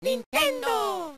Nintendo.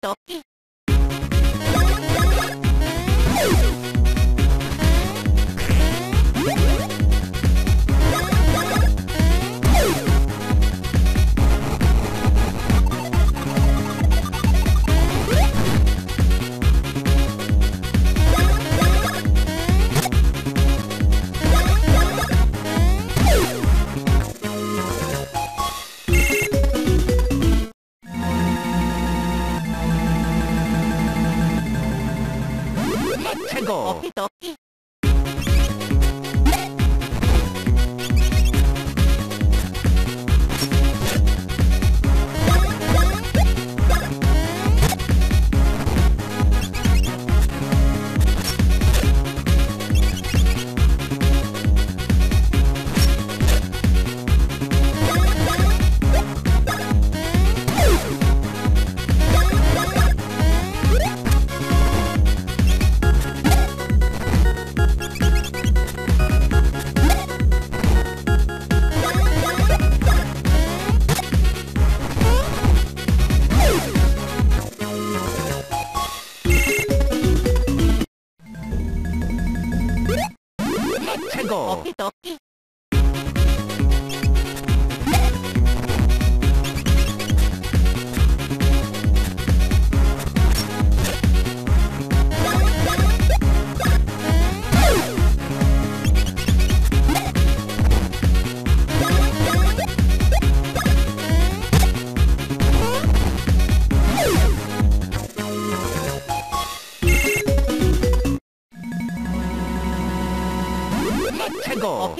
と菜狗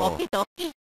toki toki.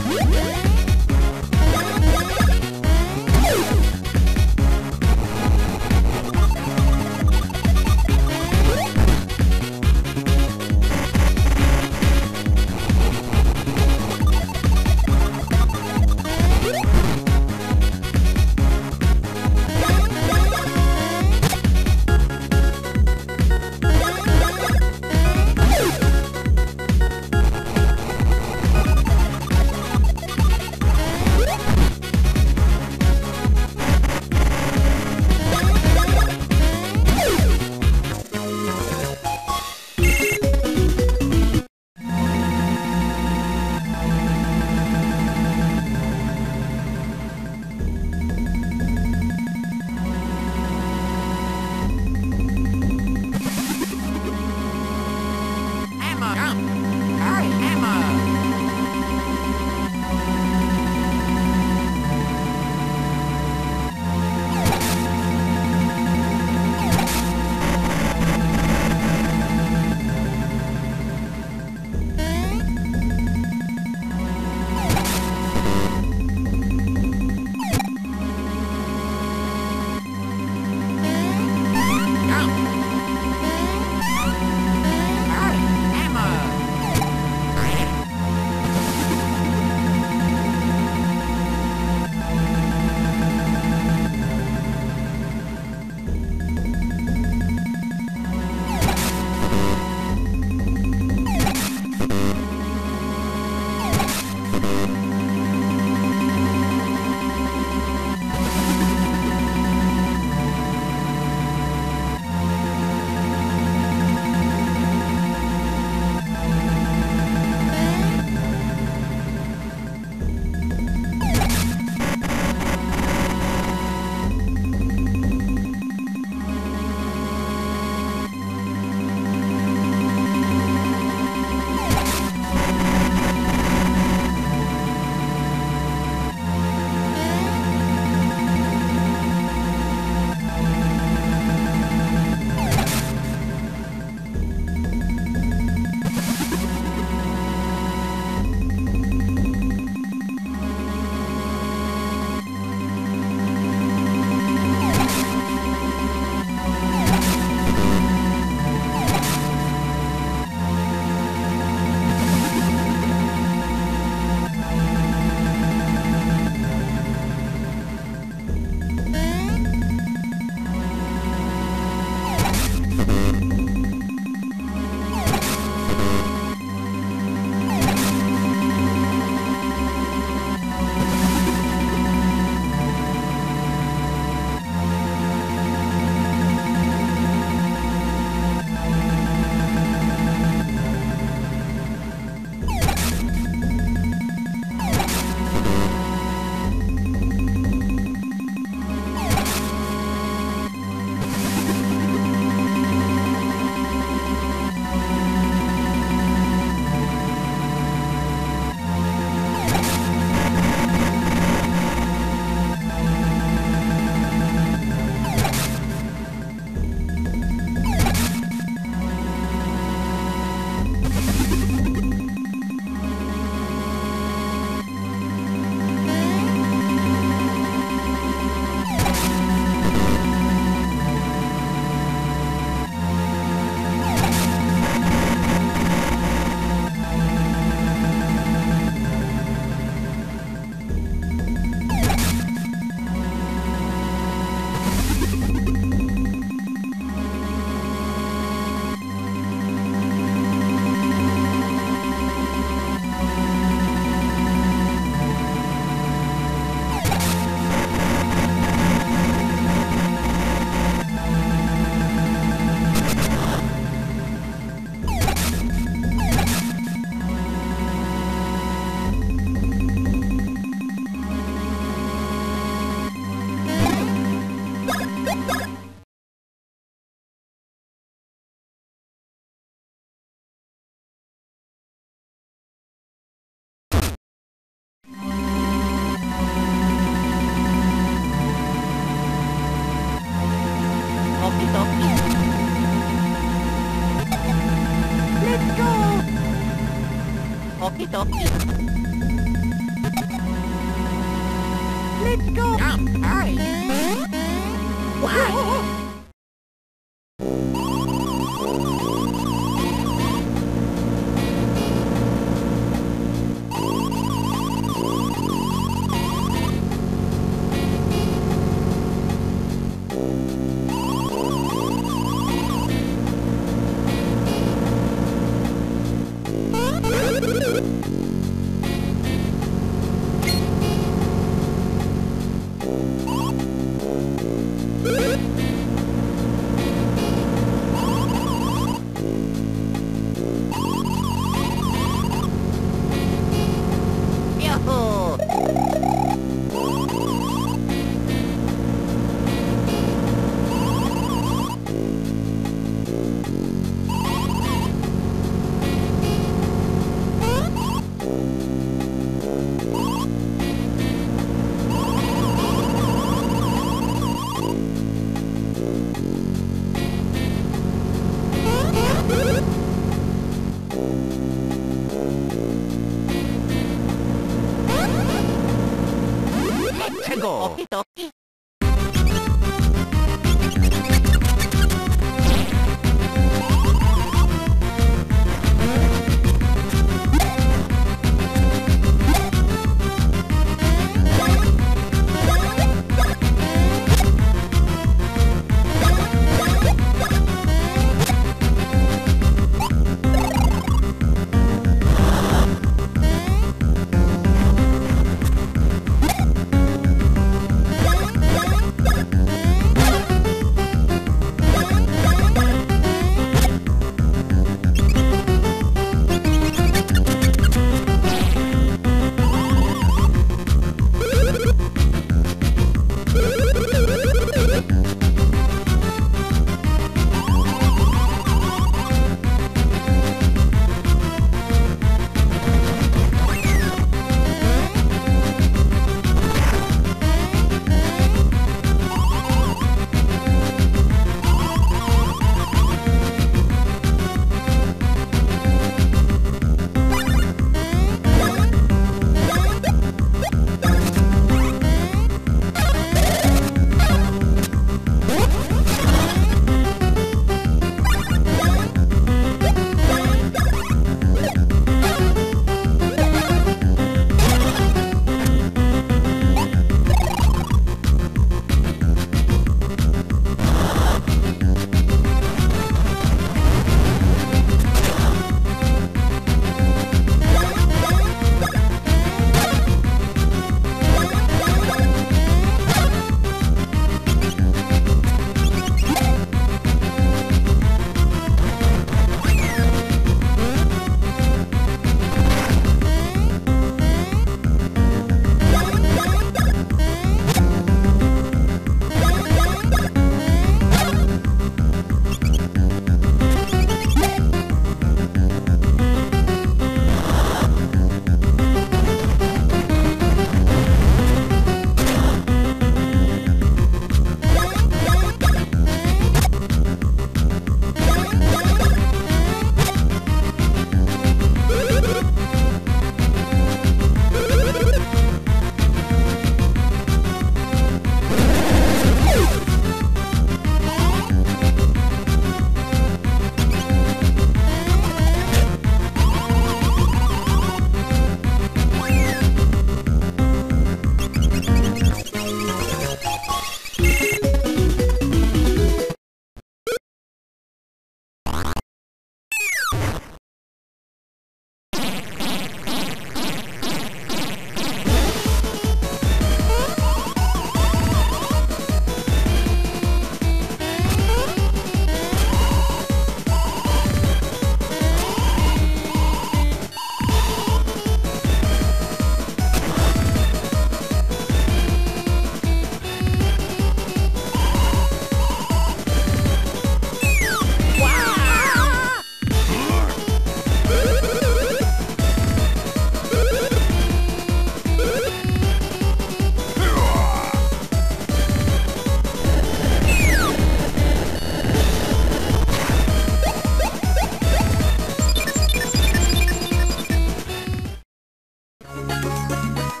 Música